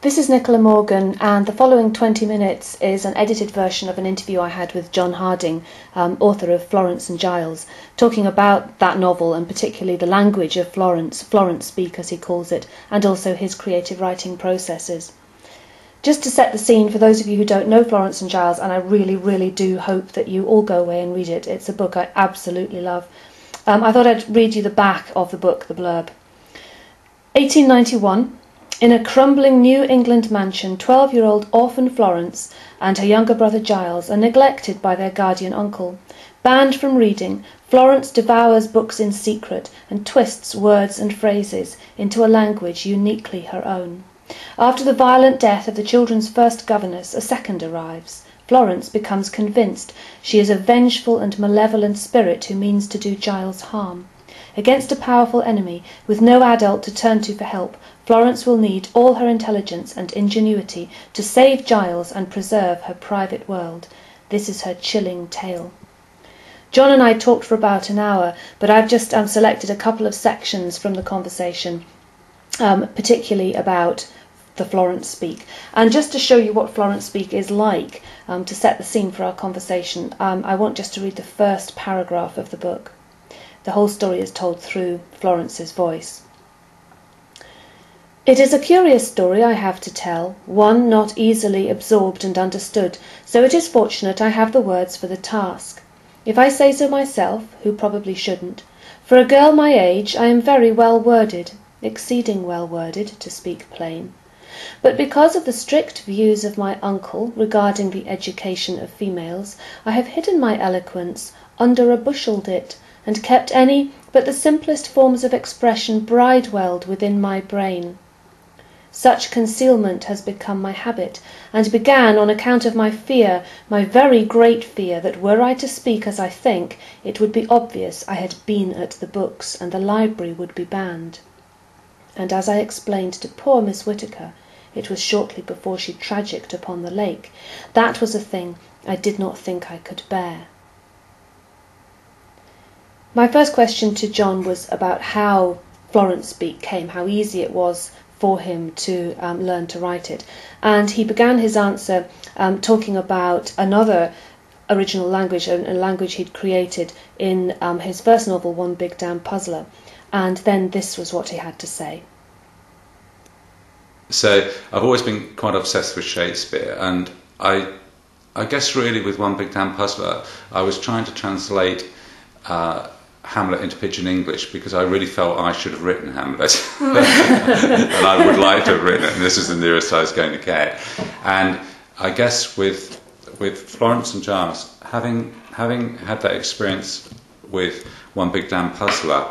This is Nicola Morgan, and the following 20 minutes is an edited version of an interview I had with John Harding, um, author of Florence and Giles, talking about that novel and particularly the language of Florence, Florence speak as he calls it, and also his creative writing processes. Just to set the scene for those of you who don't know Florence and Giles, and I really, really do hope that you all go away and read it, it's a book I absolutely love. Um, I thought I'd read you the back of the book, the blurb. 1891. In a crumbling New England mansion, 12 year old orphan Florence and her younger brother Giles are neglected by their guardian uncle. Banned from reading, Florence devours books in secret and twists words and phrases into a language uniquely her own. After the violent death of the children's first governess, a second arrives. Florence becomes convinced she is a vengeful and malevolent spirit who means to do Giles harm. Against a powerful enemy, with no adult to turn to for help, Florence will need all her intelligence and ingenuity to save Giles and preserve her private world. This is her chilling tale. John and I talked for about an hour, but I've just um, selected a couple of sections from the conversation, um, particularly about the Florence Speak. And just to show you what Florence Speak is like, um, to set the scene for our conversation, um, I want just to read the first paragraph of the book. The whole story is told through Florence's voice. It is a curious story I have to tell, one not easily absorbed and understood, so it is fortunate I have the words for the task. If I say so myself, who probably shouldn't, for a girl my age I am very well worded, exceeding well worded, to speak plain. But because of the strict views of my uncle regarding the education of females, I have hidden my eloquence under a bushel it, and kept any but the simplest forms of expression bridewelled within my brain. Such concealment has become my habit, and began on account of my fear, my very great fear, that were I to speak as I think, it would be obvious I had been at the books, and the library would be banned. And as I explained to poor Miss Whitaker, it was shortly before she tragicked upon the lake, that was a thing I did not think I could bear. My first question to John was about how Florence Speak came, how easy it was for him to um, learn to write it. And he began his answer um, talking about another original language, a, a language he'd created in um, his first novel, One Big Damn Puzzler. And then this was what he had to say. So I've always been quite obsessed with Shakespeare, and I, I guess really with One Big Damn Puzzler, I was trying to translate uh, Hamlet into Pidgin English because I really felt I should have written Hamlet, and I would like to have written it. And this is the nearest I was going to get. And I guess with with Florence and Giles, having having had that experience with One Big Damn Puzzler.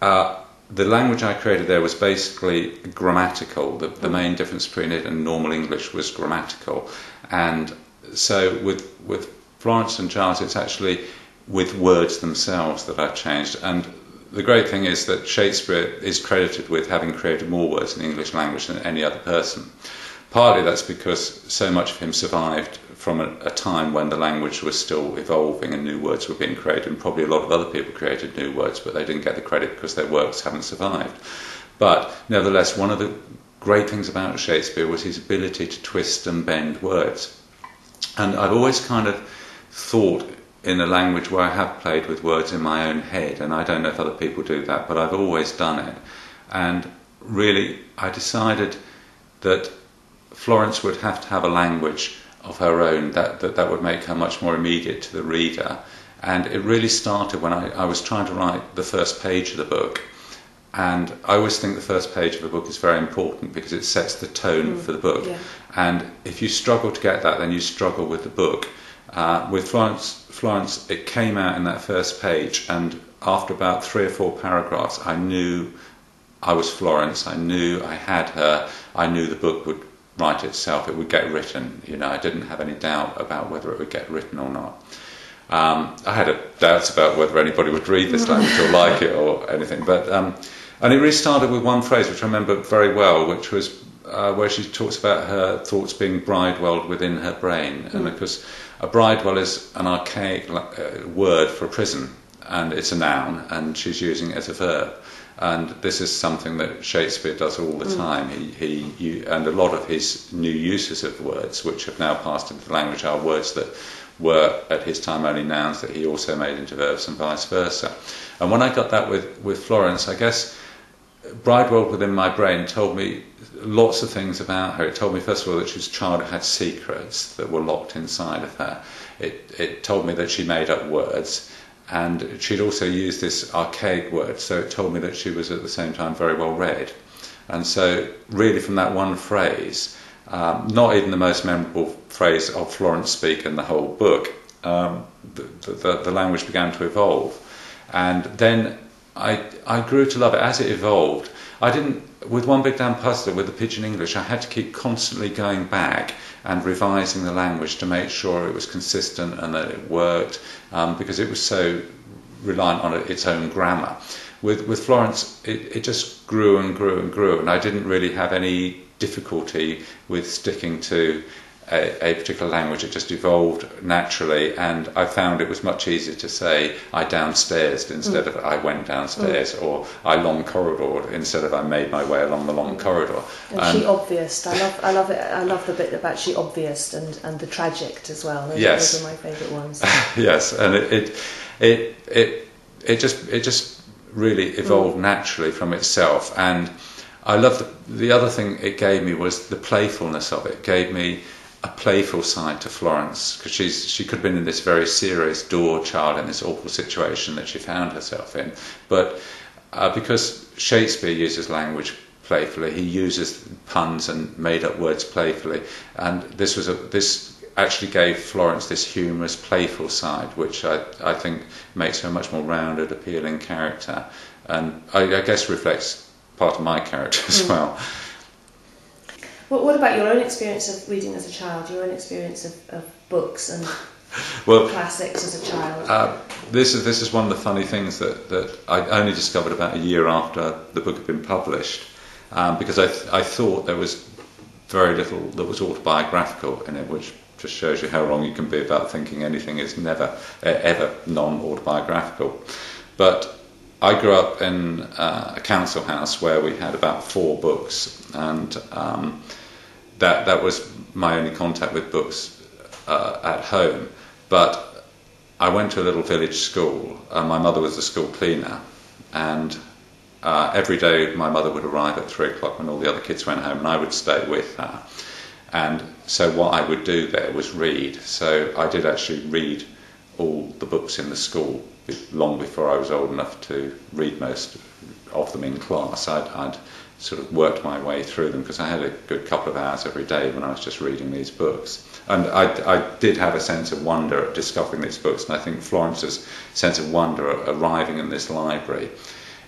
Uh, the language I created there was basically grammatical. The, the main difference between it and normal English was grammatical. And so with, with Florence and Giles, it's actually with words themselves that I've changed. And the great thing is that Shakespeare is credited with having created more words in the English language than any other person. Partly that's because so much of him survived from a, a, time when the language was still evolving and new words were being created, and probably a lot of other people created new words, but they didn't get the credit because their works haven't survived. But nevertheless, one of the great things about Shakespeare was his ability to twist and bend words. And I've always kind of thought in a language where I have played with words in my own head, and I don't know if other people do that, but I've always done it. And really, I decided that Florence would have to have a language of her own that, that, that would make her much more immediate to the reader. And it really started when I, I was trying to write the first page of the book. And I always think the first page of a book is very important because it sets the tone mm, for the book. Yeah. And if you struggle to get that, then you struggle with the book. Uh, with Florence, Florence, it came out in that first page, and after about three or four paragraphs, I knew I was Florence. I knew I had her. I knew the book would write itself. It would get written. You know, I didn't have any doubt about whether it would get written or not. Um, I had doubts about whether anybody would read this language or like it or anything. But um, and it really started with one phrase which I remember very well, which was uh, where she talks about her thoughts being bridewelled within her brain, mm. and because a bridewell is an archaic uh, word for a prison, and it's a noun, and she's using it as a verb. And this is something that Shakespeare does all the time. He, he, and a lot of his new uses of words, which have now passed into the language, are words that were at his time only nouns that he also made into verbs and vice versa. And when I got that with, with Florence, I guess Bridewell within my brain told me lots of things about her. It told me, first of all, that she was a child who had secrets that were locked inside of her. It, it told me that she made up words. And she'd also used this archaic word, so it told me that she was at the same time very well read. And so, really, from that one phrase, um, not even the most memorable phrase of Florence speak in the whole book, um, the, the, the, language began to evolve. And then I, I grew to love it as it evolved. I didn't, with One Big Damn Puzzler, with the Pidgin English, I had to keep constantly going back and revising the language to make sure it was consistent and that it worked um, because it was so reliant on its own grammar. With, with Florence, it, it just grew and grew and grew, and I didn't really have any difficulty with sticking to a, a, particular language. It just evolved naturally, and I found it was much easier to say I downstairs instead mm. of I went downstairs, mm. or I long corridored instead of I made my way along the long corridor. And um, she obvious. I love, I love it. I love the bit about she obvious and, and the tragic as well. Those, yes, those are my favourite ones. yes, and it, it it it it just it just really evolved mm. naturally from itself and. I love the, the other thing it gave me was the playfulness of it. it gave me a playful side to Florence because she's she could have been in this very serious door child in this awful situation that she found herself in, but uh, because Shakespeare uses language playfully, he uses puns and made up words playfully, and this was a this actually gave Florence this humorous, playful side, which I, I think makes her a much more rounded, appealing character, and I, I guess reflects part of my character as mm. well. What, what about your own experience of reading as a child, your own experience of, of books and well, classics as a child? Uh, this is this is one of the funny things that, that I only discovered about a year after the book had been published, um, because I th- I thought there was very little that was autobiographical in it, which just shows you how wrong you can be about thinking anything is never ever non-autobiographical. But I grew up in uh, a council house where we had about four books, and um, that that was my only contact with books uh, at home. But I went to a little village school. Uh, my mother was the school cleaner, and uh, every day my mother would arrive at three o'clock when all the other kids went home, and I would stay with her. And so what I would do there was read. So I did actually read all the books in the school long before I was old enough to read most of them in class. I'd, I'd sort of worked my way through them because I had a good couple of hours every day when I was just reading these books. And I, I did have a sense of wonder at discovering these books, and I think Florence's sense of wonder at arriving in this library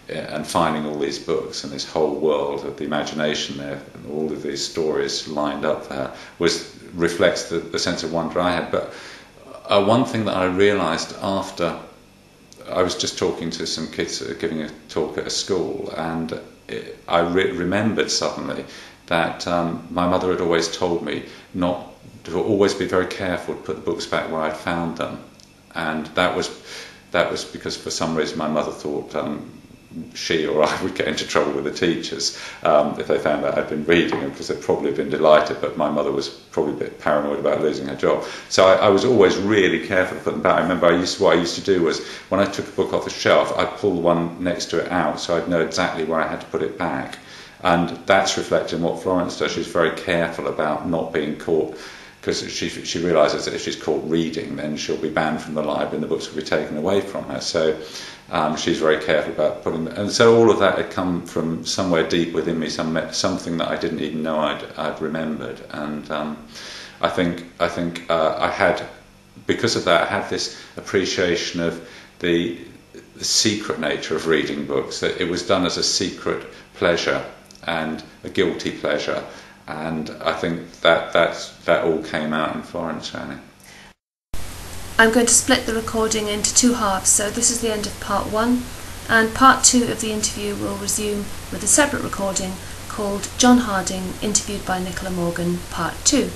eh, and finding all these books and this whole world of the imagination there and all of these stories lined up there was reflects the, the sense of wonder I had. But uh, one thing that I realised after I was just talking to some kids giving a talk at a school, and I re- remembered suddenly that um, my mother had always told me not to always be very careful to put the books back where I'd found them, and that was that was because for some reason my mother thought um, she or I would get into trouble with the teachers um, if they found out I'd been reading, because they'd probably have been delighted, but my mother was probably a bit paranoid about losing her job. So I, I was always really careful to put them back. I remember I used to, what I used to do was when I took a book off the shelf, I'd pull the one next to it out so I'd know exactly where I had to put it back. And that's reflected in what Florence does. She's very careful about not being caught because she, she realises that if she's caught reading, then she'll be banned from the library and the books will be taken away from her. So um, she's very careful about putting, and so all of that had come from somewhere deep within me, some something that I didn't even know I'd, I'd remembered, and um, I think I think uh, I had because of that I had this appreciation of the, the secret nature of reading books that it was done as a secret pleasure and a guilty pleasure, and I think that that's, that all came out in Florence really. I'm going to split the recording into two halves, so this is the end of part one, and part two of the interview will resume with a separate recording called John Harding interviewed by Nicola Morgan, part two.